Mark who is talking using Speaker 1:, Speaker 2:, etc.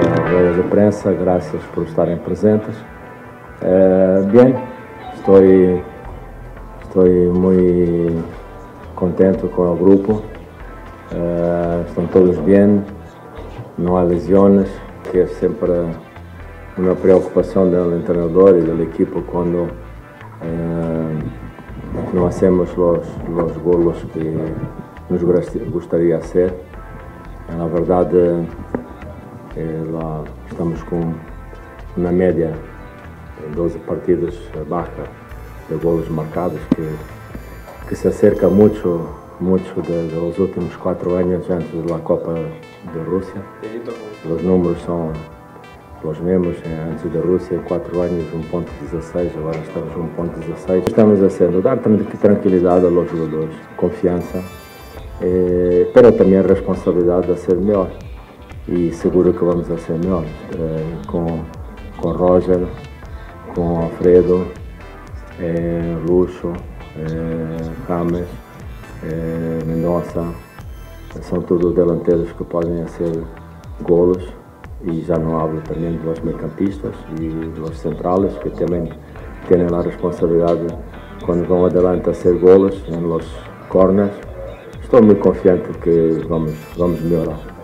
Speaker 1: esta rueda de prensa. Gracias por estarem presentes. Eh, bien, estoy, estoy muy contento con el grupo. Eh, están todos bien, no hay lesiones, que es siempre una preocupación del entrenador y del equipo cuando eh, no hacemos los, los golos que nos gustaría hacer. La verdad, eh, la, estamos con una media de 12 partidos baja de golos marcados que, que se acerca de, de, los últimos cuatro años antes de la Copa de Rusia. Los números son los mesmos antes de Rusia, quatro anos, 1.16, agora estamos 1.16. Estamos haciendo dar tranquilidade aos jogadores, confiança, eh, pero também responsabilidade de ser melhor. E seguro que vamos a ser melhor eh, com, com Roger, com Alfredo, eh, Luxo, eh, James, eh, Mendonça. São todos delanteiros que podem ser golos y ya no hablo también de los mediocampistas y los centrales que también tienen la responsabilidad cuando van adelante a hacer goles en los corners. Estoy muy confiante que vamos, vamos mejorar.